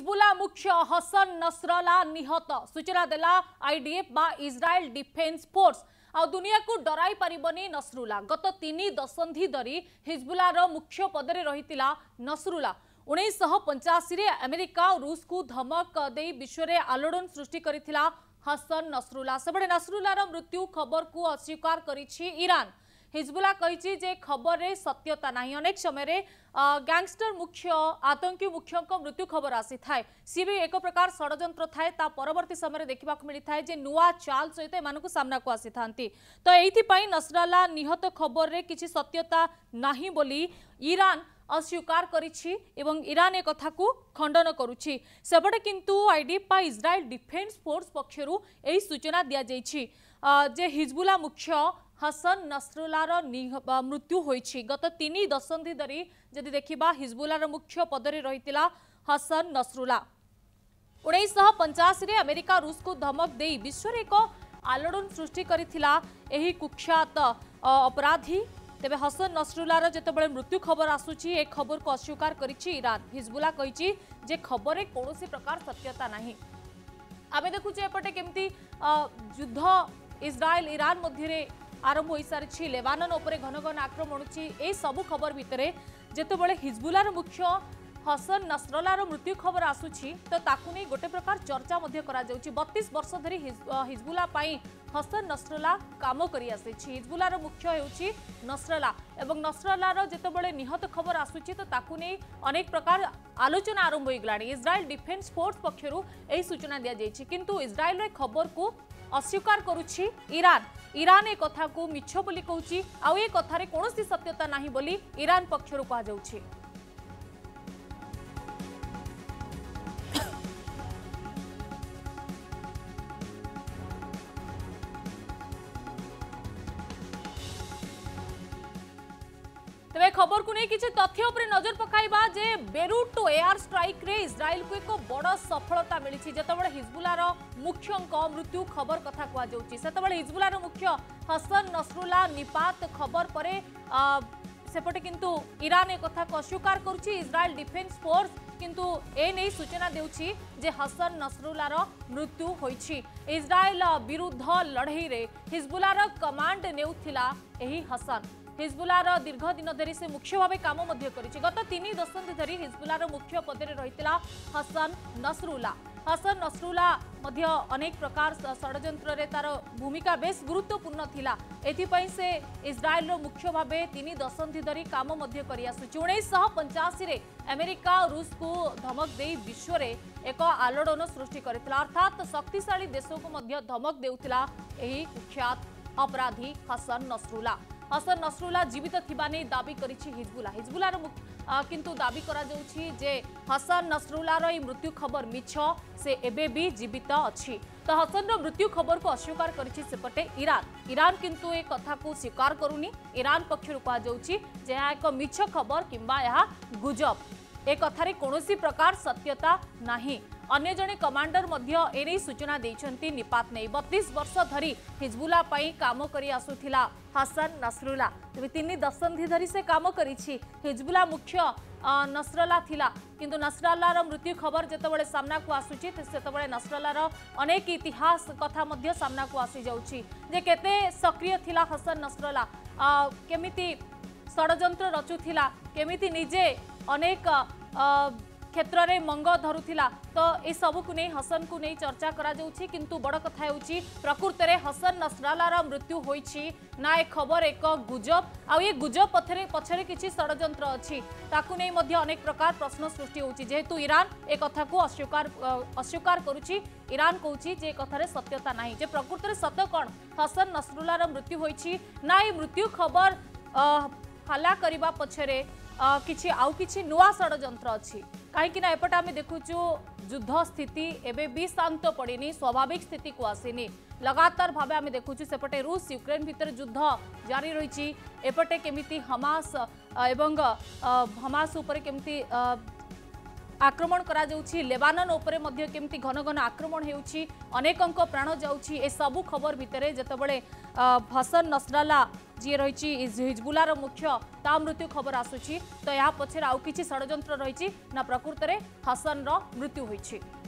হিজবুলা মুখ্য হসন নসরলা নিহত সূচনা দেলা আইডিএফ বা ইসরায়েল ডিফেন্স ফোর্স ଆଉ ଦୁନିଆକୁ ଡରାଇ ପାରିବନି ନସରୁଲା ଗତ ତିନି ଦଶନ୍ଧି ଧରି ହିଜବୁଲାର ମୁଖ୍ୟ ପଦରେ ରହିଥିଲା ନସରୁଲା ଉଣେଇଶହ ପଞ୍ଚାଅଶୀରେ ଆମେରିକା ରୁଷକୁ ଧମକ ଦେଇ ବିଶ୍ୱରେ ଆଲୋଡ଼ନ ସୃଷ୍ଟି କରିଥିଲା ହସନ ନସରୁଲା ସେବେଳେ ନସରୁଲାର ମୃତ୍ୟୁ ଖବରକୁ ଅସ୍ୱୀକାର କରିଛି ଇରାନ हिजबुला खबर में सत्यता ना अनेक समय गैंगस्टर मुख्य आतंकी मुख्य मृत्यु खबर आसी थाए सी भी एक प्रकार षड़ थाए परवर्त समय देखा मिली था नुआ चाल सहित एम सामना को आसी था तो ये नसराला निहत खबर में किसी सत्यता ना बोली ईरान अस्वीकार करिछि एवं को खंडन करुछि सेपटे किंतु आईडी पा डिफेन्स फोर्स पक्षर यही सूचना दिया जाइछि जे हिजबुला मुख्य ହସନ ନସରୁଲ୍ଲାର ମୃତ୍ୟୁ ହୋଇଛି ଗତ ତିନି ଦଶନ୍ଧି ଧରି ଯଦି ଦେଖିବା ହିଜବୁଲାର ମୁଖ୍ୟ ପଦରେ ରହିଥିଲା ହସନ ନସରୁଲା ଉଣେଇଶହ ପଞ୍ଚାଅଶୀରେ ଆମେରିକା ରୁଷକୁ ଧମକ ଦେଇ ବିଶ୍ୱରେ ଏକ ଆଲୋଡ଼ନ ସୃଷ୍ଟି କରିଥିଲା ଏହି କୁଖ୍ୟାତ ଅପରାଧୀ ତେବେ ହସନ ନସରୁଲ୍ଲାର ଯେତେବେଳେ ମୃତ୍ୟୁ ଖବର ଆସୁଛି ଏ ଖବରକୁ ଅସ୍ୱୀକାର କରିଛି ଇରାନ ହିଜବୁଲା କହିଛି ଯେ ଖବରରେ କୌଣସି ପ୍ରକାର ସତ୍ୟତା ନାହିଁ ଆମେ ଦେଖୁଛେ ଏପଟେ କେମିତି ଯୁଦ୍ଧ ଇସ୍ରାଏଲ ଇରାନ ମଧ୍ୟରେ আরম্ভ হয়ে সারিছে লেবানন উপরে ঘন ঘন আক্রমণ হচ্ছে এই সবু খবর ভিতরে যেতবে হিজবুলার মুখ্য হসন নসরলার মৃত্যু খবর আসুছি তো তাকে নিয়ে গোটে প্রকার চর্চা মধ্যে করা যাচ্ছে বতিশ বর্ষ ধর হিজবুলা হসন নসরলা কাম করে আসিছি হিজবুলার মুখ্য হচ্ছে নসরলা এবং নসরলার যেতবে নিহত খবর আসুছি তো তাকে নিয়ে অনেক প্রকার আলোচনা আরম্ভ হয়ে গলা ইসরায়েল ডিফেন্স ফোর্স পক্ষ এই সূচনা দিয়া যাই কিন্তু খবর কু অস্বীকার করুছি ইরান ইরান এ কথা মিছ বলে কুচি আউ এ কথার কোণী সত্যতা না বলে ইরান পক্ষর কুহযাচ্ছে ତେବେ ଖବରକୁ ନେଇ କିଛି ତଥ୍ୟ ଉପରେ ନଜର ପକାଇବା ଯେ ବେରୁଟ୍ ଏୟାର ଷ୍ଟ୍ରାଇକ୍ରେ ଇସ୍ରାଏଲ୍କୁ ଏକ ବଡ଼ ସଫଳତା ମିଳିଛି ଯେତେବେଳେ ହିଜବୁଲାର ମୁଖ୍ୟଙ୍କ ମୃତ୍ୟୁ ଖବର କଥା କୁହାଯାଉଛି ସେତେବେଳେ ହିଜବୁଲାର ମୁଖ୍ୟ ହସନ ନସରୁଲା ନିପାତ ଖବର ପରେ ସେପଟେ କିନ୍ତୁ ଇରାନ ଏକଥାକୁ ଅସ୍ୱୀକାର କରୁଛି ଇସ୍ରାଏଲ୍ ଡିଫେନ୍ସ ଫୋର୍ସ କିନ୍ତୁ ଏ ନେଇ ସୂଚନା ଦେଉଛି ଯେ ହସନ ନସରୁଲାର ମୃତ୍ୟୁ ହୋଇଛି ଇସ୍ରାଏଲ୍ ବିରୁଦ୍ଧ ଲଢ଼େଇରେ ହିଜବୁଲାର କମାଣ୍ଡ ନେଉଥିଲା ଏହି ହସନ दीर्घ दिन धरी से मुख्य भावे कमी गत दशंधि धरी हिजबुल मुख्य पदर रही हसन नसरुल्ला हसन अनेक प्रकार षड्र तार भूमिका बेस गुरुत्वपूर्ण थाहा एपं से इज्राएल मुख्य भावेतिशन्धि को धमक रुसको विश्व विश्वले एक आलोडन सृष्टि गरिरह अर्थात् शक्तिशाली देशको धमक देउलाख्यात अपराधी हसन नसरुल्ला हसन नसरुल्ला जीवित थी दावी कर हिजबुला हिजबुल्लार कि दावी करा जे हसन नसरुल्लार मृत्यु खबर मिछ से एबे भी जीवित अच्छी तो हसन मृत्यु खबर को अस्वीकार करपटे ईरान ईरान किंतु ए कथा को स्वीकार करूनी ईरान पक्षर कह एक मिछ खबर किंवा गुजब एक कौन सी प्रकार सत्यता नहीं ଅନ୍ୟ ଜଣେ କମାଣ୍ଡର ମଧ୍ୟ ଏନେଇ ସୂଚନା ଦେଇଛନ୍ତି ନିପାତ ନେଇ ବତିଶ ବର୍ଷ ଧରି ହିଜବୁଲା ପାଇଁ କାମ କରି ଆସୁଥିଲା ହାସନ ନସରୁଲା ତେବେ ତିନି ଦଶନ୍ଧି ଧରି ସେ କାମ କରିଛି ହିଜବୁଲା ମୁଖ୍ୟ ନସରଲା ଥିଲା କିନ୍ତୁ ନସରଲ୍ଲାର ମୃତ୍ୟୁ ଖବର ଯେତେବେଳେ ସାମ୍ନାକୁ ଆସୁଛି ସେତେବେଳେ ନସରଲ୍ଲାର ଅନେକ ଇତିହାସ କଥା ମଧ୍ୟ ସାମ୍ନାକୁ ଆସିଯାଉଛି ଯେ କେତେ ସକ୍ରିୟ ଥିଲା ହସନ ନସରଲା କେମିତି ଷଡ଼ଯନ୍ତ୍ର ରଚୁଥିଲା କେମିତି ନିଜେ ଅନେକ କ୍ଷେତ୍ରରେ ମଙ୍ଗ ଧରୁଥିଲା ତ ଏସବୁକୁ ନେଇ ହସନକୁ ନେଇ ଚର୍ଚ୍ଚା କରାଯାଉଛି କିନ୍ତୁ ବଡ଼ କଥା ହେଉଛି ପ୍ରକୃତରେ ହସନ ନସରାଲାର ମୃତ୍ୟୁ ହୋଇଛି ନା ଏ ଖବର ଏକ ଗୁଜବ ଆଉ ଏ ଗୁଜବ ପଛରେ ପଛରେ କିଛି ଷଡ଼ଯନ୍ତ୍ର ଅଛି ତାକୁ ନେଇ ମଧ୍ୟ ଅନେକ ପ୍ରକାର ପ୍ରଶ୍ନ ସୃଷ୍ଟି ହେଉଛି ଯେହେତୁ ଇରାନ ଏ କଥାକୁ ଅସ୍ୱୀକାର ଅସ୍ୱୀକାର କରୁଛି ଇରାନ କହୁଛି ଯେ ଏ କଥାରେ ସତ୍ୟତା ନାହିଁ ଯେ ପ୍ରକୃତରେ ସତ କ'ଣ ହସନ ନସରୁଲାର ମୃତ୍ୟୁ ହୋଇଛି ନା ଏ ମୃତ୍ୟୁ ଖବର ହାଲା କରିବା ପଛରେ କିଛି ଆଉ କିଛି ନୂଆ ଷଡ଼ଯନ୍ତ୍ର ଅଛି କାହିଁକି ନା ଏପଟେ ଆମେ ଦେଖୁଛୁ ଯୁଦ୍ଧ ସ୍ଥିତି ଏବେ ବି ଶାନ୍ତ ପଡ଼ିନି ସ୍ୱାଭାବିକ ସ୍ଥିତିକୁ ଆସିନି ଲଗାତାର ଭାବେ ଆମେ ଦେଖୁଛୁ ସେପଟେ ରୁଷ ୟୁକ୍ରେନ୍ ଭିତରେ ଯୁଦ୍ଧ ଜାରି ରହିଛି ଏପଟେ କେମିତି ହମାସ ଏବଂ ହମାସ ଉପରେ କେମିତି ଆକ୍ରମଣ କରାଯାଉଛି ଲେବାନନ ଉପରେ ମଧ୍ୟ କେମିତି ଘନ ଘନ ଆକ୍ରମଣ ହେଉଛି ଅନେକଙ୍କ ପ୍ରାଣ ଯାଉଛି ଏସବୁ ଖବର ଭିତରେ ଯେତେବେଳେ ହସନ ନସରାଲା ଯିଏ ରହିଛି ହିଜବୁଲାର ମୁଖ୍ୟ ତା ମୃତ୍ୟୁ ଖବର ଆସୁଛି ତ ଏହା ପଛରେ ଆଉ କିଛି ଷଡ଼ଯନ୍ତ୍ର ରହିଛି ନା ପ୍ରକୃତରେ ହସନର ମୃତ୍ୟୁ ହୋଇଛି